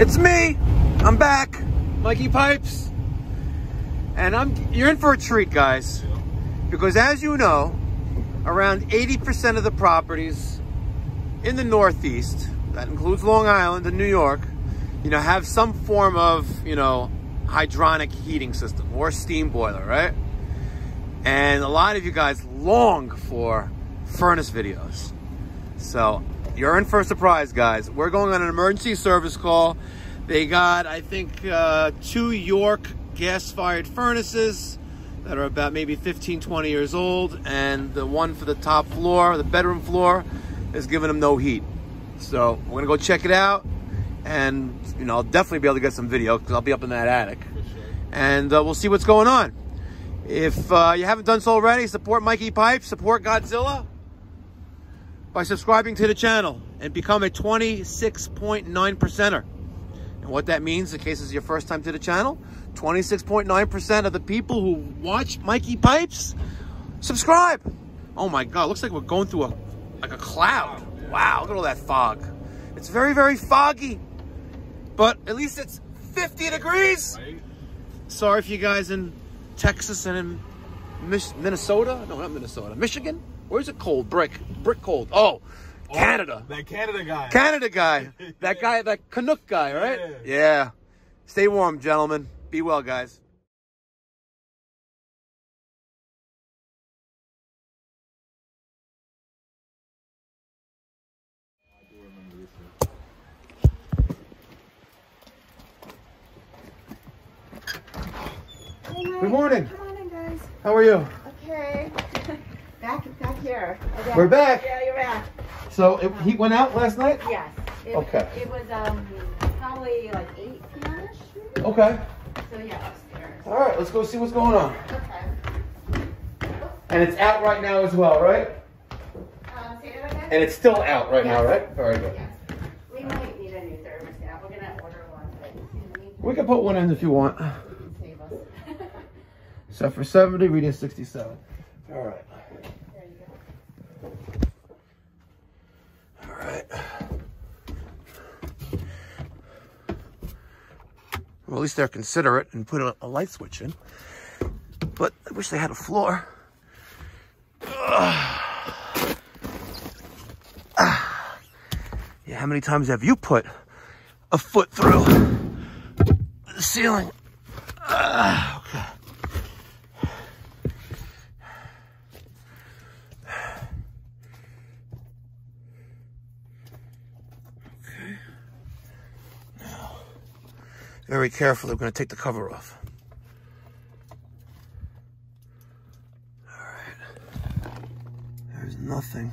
It's me. I'm back. Mikey Pipes. And I'm you're in for a treat, guys. Because as you know, around 80% of the properties in the Northeast, that includes Long Island and New York, you know, have some form of, you know, hydronic heating system or steam boiler, right? And a lot of you guys long for furnace videos. So you're in for a surprise, guys. We're going on an emergency service call. They got, I think, uh, two York gas-fired furnaces that are about maybe 15, 20 years old. And the one for the top floor, the bedroom floor, is giving them no heat. So we're gonna go check it out. And, you know, I'll definitely be able to get some video because I'll be up in that attic. And uh, we'll see what's going on. If uh, you haven't done so already, support Mikey Pipe, support Godzilla by subscribing to the channel and become a 26.9 percenter. And what that means, in case it's your first time to the channel, 26.9% of the people who watch Mikey Pipes subscribe. Oh my God, looks like we're going through a like a cloud. Wow, look at all that fog. It's very, very foggy, but at least it's 50 degrees. Sorry if you guys in Texas and in Minnesota. No, not Minnesota. Michigan. Where's it cold? Brick. Brick cold. Oh, oh, Canada. That Canada guy. Canada guy. That guy, that Canuck guy, right? Yeah. Yeah. Stay warm, gentlemen. Be well, guys. Good morning. Come on in, guys. How are you? Okay. back, back here. Okay. We're back. Yeah, you're back. So it, he went out last night? Yes. It, Okay. It was um probably like 8 p.m. -ish. Okay. So yeah, upstairs. All right, let's go see what's going on. Okay. And it's out right now as well, right? Um, say that again. And it's still out right now, right? Very good. Yes. We might need a new thermostat. We're gonna order one, but in the meantime, We can put one in if you want. it save us. Set for 70, reading 67. All right. there you go. All right. Well, at least they're considerate and put a, a light switch in. But I wish they had a floor. Ah. Yeah, how many times have you put a foot through the ceiling? Very carefully, we're going to take the cover off. All right. There's nothing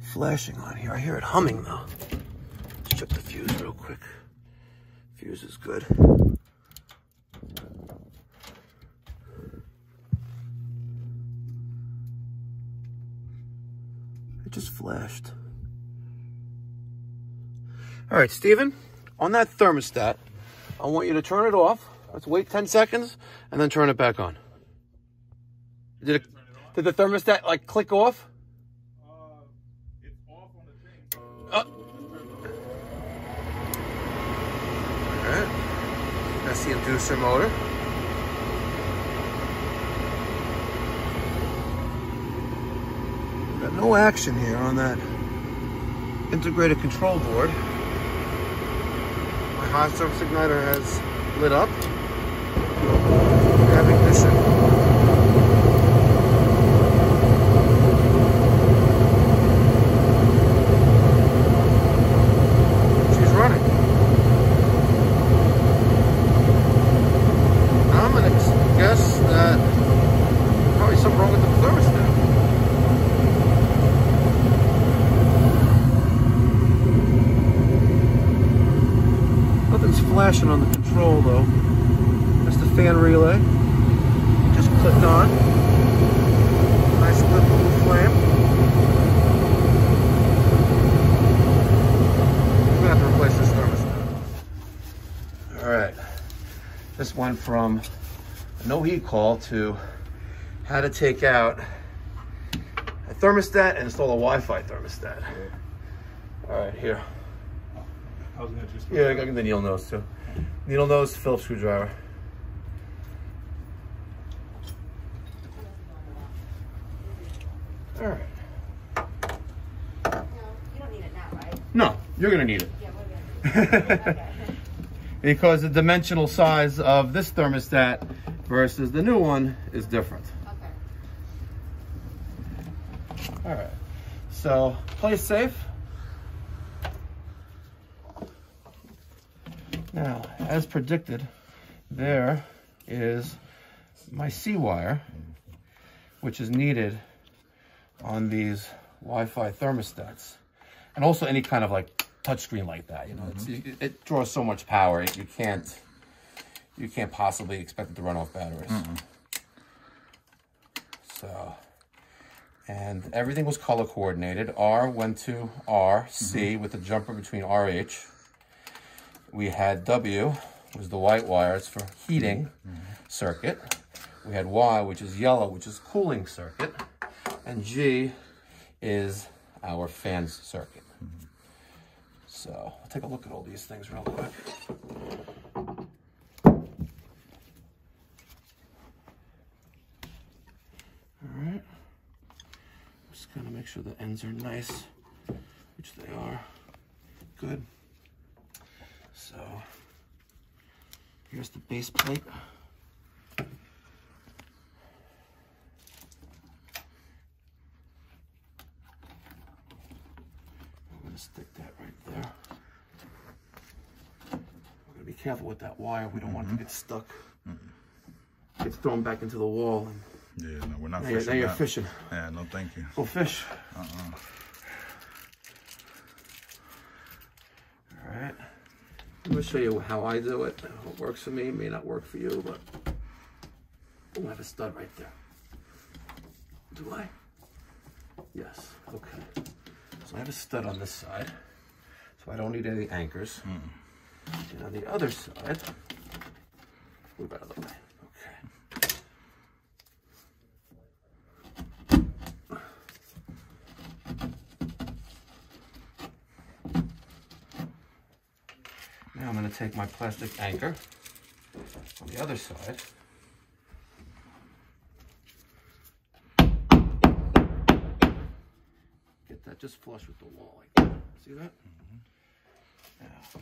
flashing on here. I hear it humming though. Let's check the fuse real quick. Fuse is good. It just flashed. All right, Steven, on that thermostat, I want you to turn it off. Let's wait 10 seconds and then turn it back on. Did it, did the thermostat like click off? Uh, Alright. That's the inducer motor. Got no action here on that integrated control board. Hot surface igniter has lit up. Ignition. She's running. I'm gonna guess that probably something wrong with the thermostat. Nothing's flashing on the control though. That's the fan relay. Just clicked on. Nice lit blue flame. We're gonna have to replace this thermostat. Alright. This went from a no heat call to how to take out a thermostat and install a Wi-Fi thermostat. Alright, here. How's was gonna just. Yeah, I got the needle nose too. Needle nose Phillips screwdriver. All right. No, you don't need it now, right? No, you're gonna need it. Yeah, we're good. Okay. because the dimensional size of this thermostat versus the new one is different. Okay. All right. So play safe. Now, as predicted, there is my C wire, which is needed on these Wi-Fi thermostats, and also any kind of like touchscreen like that. You know, it's, mm-hmm. it, it draws so much power, you can't you can't possibly expect it to run off batteries. Mm-hmm. So, and everything was color coordinated. R went to R, C mm-hmm. with a jumper between RH. We had W, was the white wire, it's for heating circuit. We had Y, which is yellow, which is cooling circuit. And G is our fans circuit. So I'll take a look at all these things real quick. All right. Just gonna make sure the ends are nice, which they are. Good. So here's the base plate. I'm gonna stick that right there. We're gonna be careful with that wire. We don't want it to get stuck. Gets thrown back into the wall and Yeah, no, we're not now you're, fishing. now you're fishing. Yeah, no, thank you. Go fish. Uh-uh. All right. Gonna show you how I do it. It works for me. May not work for you, but oh, I have a stud right there. Do I? Yes. Okay. So I have a stud on this side, so I don't need any anchors. Hmm. And on the other side, move out of the way. Okay. Now I'm going to take my plastic anchor on the other side. Get that just flush with the wall like that. See that? Now,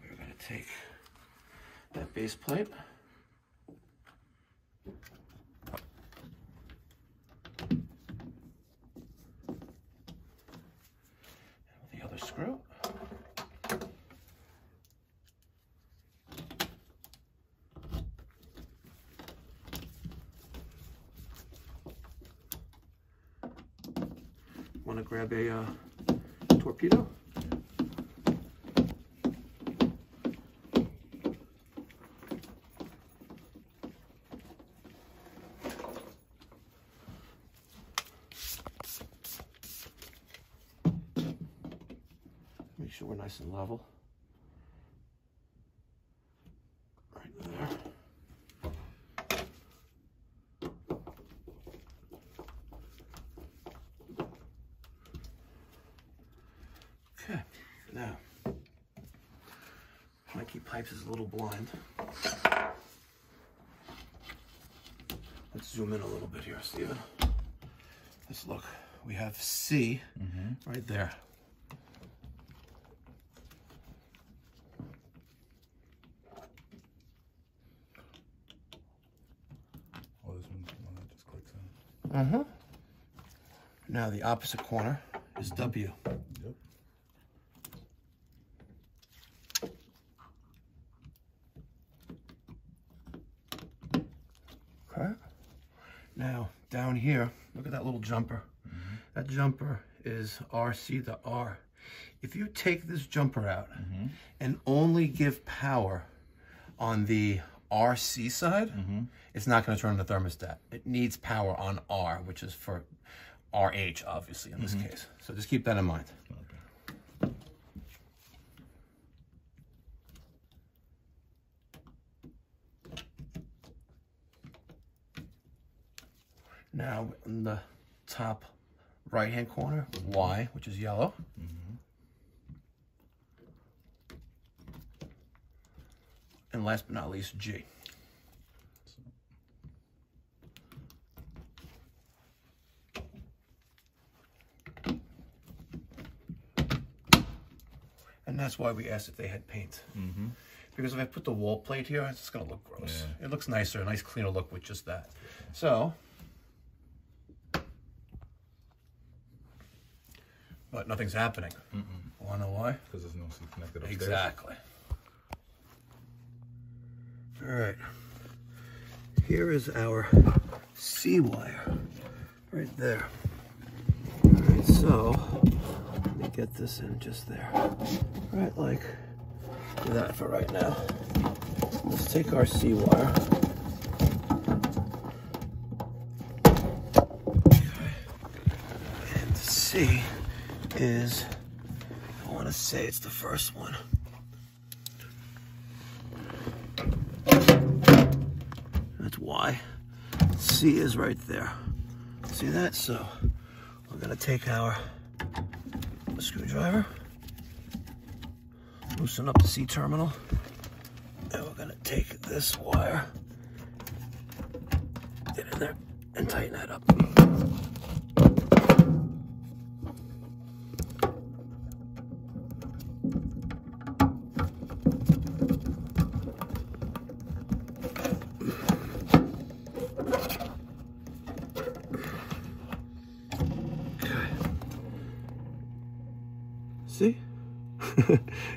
we're going to take that base plate. the other screw. Want to grab a uh, torpedo? We're nice and level. Right there. Okay, now, Mikey Pipes is a little blind. Let's zoom in a little bit here, Steven. Let's look. We have C mm-hmm. right there. Oh, this one's the one that just clicks in. Uh-huh. Now the opposite corner is W. Yep. Okay. Now down here, look at that little jumper. That jumper is RC to R. If you take this jumper out and only give power on the RC side, mm-hmm. it's not going to turn on the thermostat. It needs power on R, which is for RH, obviously, in this mm-hmm. case. So just keep that in mind. Now, in the top right hand corner, Y, which is yellow. Mm-hmm. And last but not least, G. And that's why we asked if they had paint. Mm-hmm. Because if I put the wall plate here, it's just gonna look gross. Yeah. It looks nicer, a nice cleaner look with just that. So, but nothing's happening. Wanna know why? Because there's no seat connected upstairs. Exactly. All right. Here is our C wire right there. All right, so let me get this in just there. Right, like that for right now. Let's take our C wire. And C is, I want to say it's the first one. That's Y. C is right there. See that? So we're gonna take our screwdriver, loosen up the C terminal, and we're gonna take this wire, get in there, and tighten that up.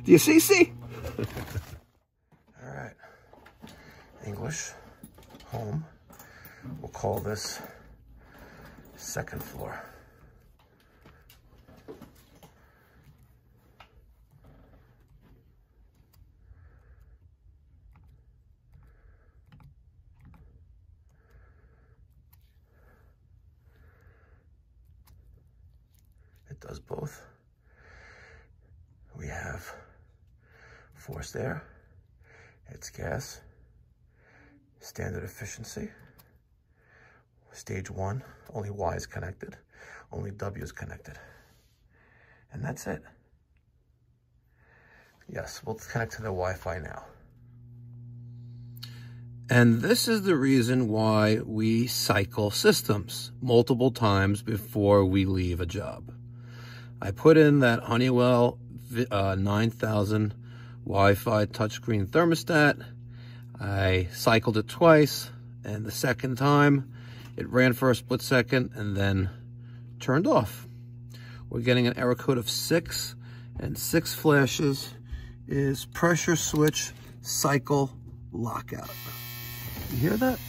Do you see? See? All right. English, home. We'll call this second floor. It does both. We have air, it's gas, standard efficiency, stage one, only Y is connected, only W is connected. And that's it. Yes, we'll connect to the Wi-Fi now. And this is the reason why we cycle systems multiple times before we leave a job. I put in that Honeywell uh, 9000 Wi-Fi touchscreen thermostat. I cycled it twice, and the second time it ran for a split second and then turned off. We're getting an error code of six, and six flashes is pressure switch cycle lockout. You hear that?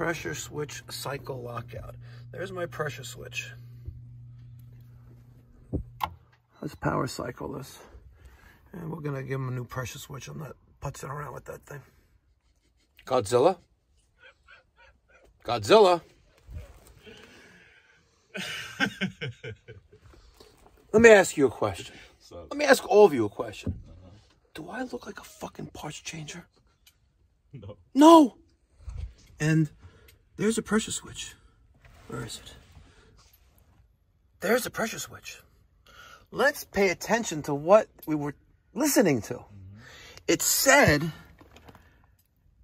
pressure switch cycle lockout. There's my pressure switch. Let's power cycle this. And we're gonna give him a new pressure switch. I'm not putzing around with that thing. Godzilla? Godzilla? Let me ask you a question. Let me ask all of you a question. Uh-huh. Do I look like a fucking parts changer? no. No. And there's a pressure switch. Where is it? There's a pressure switch. Let's pay attention to what we were listening to. Mm-hmm. It said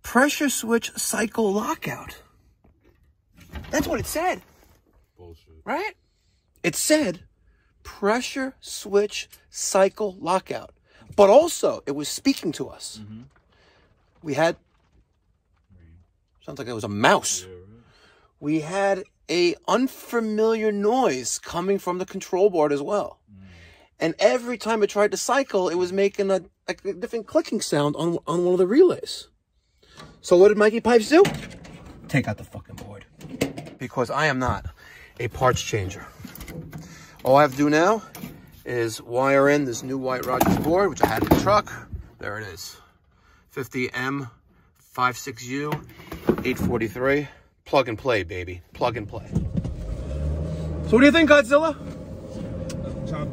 pressure switch cycle lockout. That's what it said, Bullshit. right? It said pressure switch cycle lockout. But also, it was speaking to us. Mm-hmm. We had, sounds like it was a mouse. Yeah, right. we had a unfamiliar noise coming from the control board as well. Mm. And every time it tried to cycle, it was making a, a different clicking sound on, on one of the relays. So what did Mikey Pipes do? Take out the fucking board. Because I am not a parts changer. All I have to do now is wire in this new White Rodgers board, which I had in the truck. There it is. 50M56U 843. Plug and play, baby. Plug and play. So what do you think, Godzilla?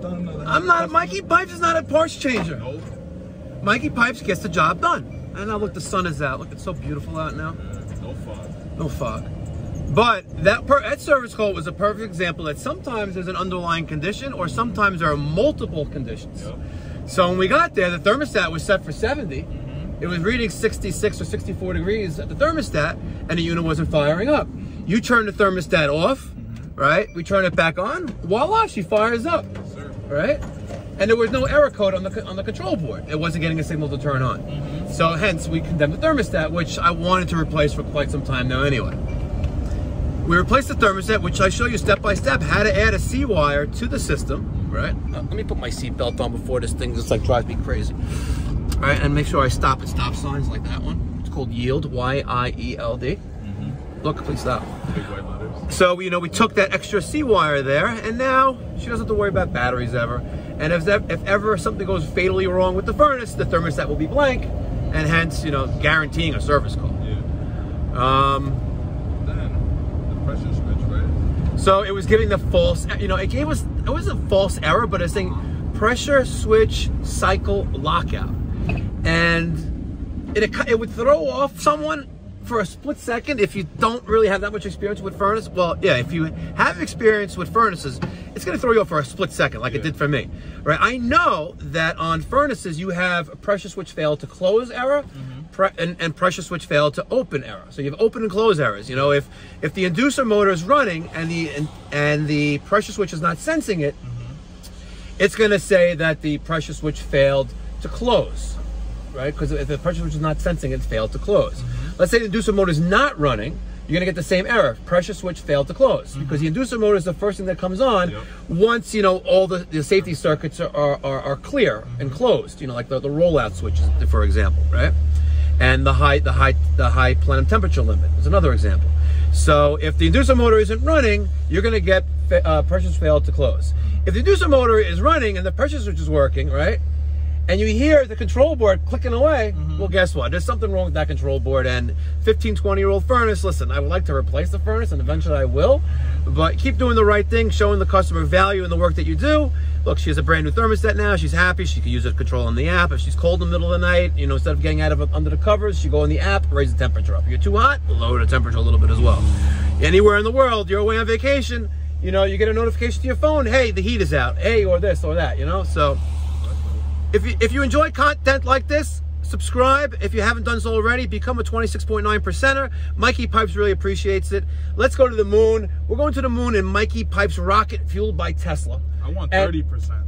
Done. I'm not, Mikey Pipes is not a parts changer. Nope. Mikey Pipes gets the job done. And now look, the sun is out. Look, it's so beautiful out now. No fun. No fog. But that per, that service call was a perfect example that sometimes there's an underlying condition or sometimes there are multiple conditions. Yep. So when we got there, the thermostat was set for 70. It was reading 66 or 64 degrees at the thermostat and the unit wasn't firing up. You turn the thermostat off, right? We turn it back on, voila, she fires up, right? And there was no error code on the on the control board. It wasn't getting a signal to turn on. So hence we condemned the thermostat, which I wanted to replace for quite some time now anyway. We replaced the thermostat, which I show you step by step how to add a C wire to the system, right? Uh, let me put my seatbelt on before this thing just like drives me crazy. Right, and make sure I stop at stop signs like that one. It's called yield, Y-I-E-L-D. Look, please stop. Big white letters. So, you know, we took that extra C wire there, and now she doesn't have to worry about batteries ever. And if, that, if ever something goes fatally wrong with the furnace, the thermostat will be blank, and hence, you know, guaranteeing a service call. Yeah. Um, Then the pressure switch, right? So it was giving the false, you know, it gave us, it was a false error, but it's saying pressure switch cycle lockout. And it, it would throw off someone for a split second if you don't really have that much experience with furnace. Well, yeah, if you have experience with furnaces, it's going to throw you off for a split second, like it did for me. Right? I know that on furnaces you have a pressure switch fail to close error. Mm-hmm. Pre- and, and pressure switch fail to open error. So you have open and close errors. You know, if if the inducer motor is running and the and, and the pressure switch is not sensing it, mm-hmm. it's going to say that the pressure switch failed to close, right? Because if the pressure switch is not sensing it, failed to close. Let's say the inducer motor is not running, you're going to get the same error. Pressure switch failed to close because the inducer motor is the first thing that comes on Yep. once you know all the, the safety circuits are, are, are, clear and closed. You know, like the, the rollout switches, for example, right? And the high the high the high plenum temperature limit is another example. So if the inducer motor isn't running, you're going to get uh, pressure failed to close. If the inducer motor is running and the pressure switch is working, right? And you hear the control board clicking away, mm-hmm. well, guess what? There's something wrong with that control board. And 15, 20 year old furnace, listen, I would like to replace the furnace and eventually I will, but keep doing the right thing, showing the customer value in the work that you do. Look, she has a brand new thermostat now. She's happy. She can use it control on the app. If she's cold in the middle of the night, you know, instead of getting out of under the covers, she go in the app, raise the temperature up. If you're too hot, lower the temperature a little bit as well. Anywhere in the world, you're away on vacation, you know, you get a notification to your phone, hey, the heat is out, hey, or this or that, you know? So if you, if you enjoy content like this, subscribe. If you haven't done so already, become a 26.9 percenter. Mikey Pipes really appreciates it. Let's go to the moon. We're going to the moon in Mikey Pipes rocket fueled by Tesla. I want thirty percent.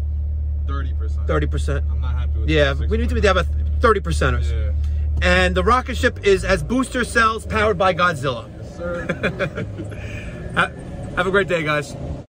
Thirty percent. 30%. I'm not happy with. Yeah, we need to have a 30 percenters. Yeah. And the rocket ship is as booster cells powered by Godzilla. Yes, sir. Have a great day, guys.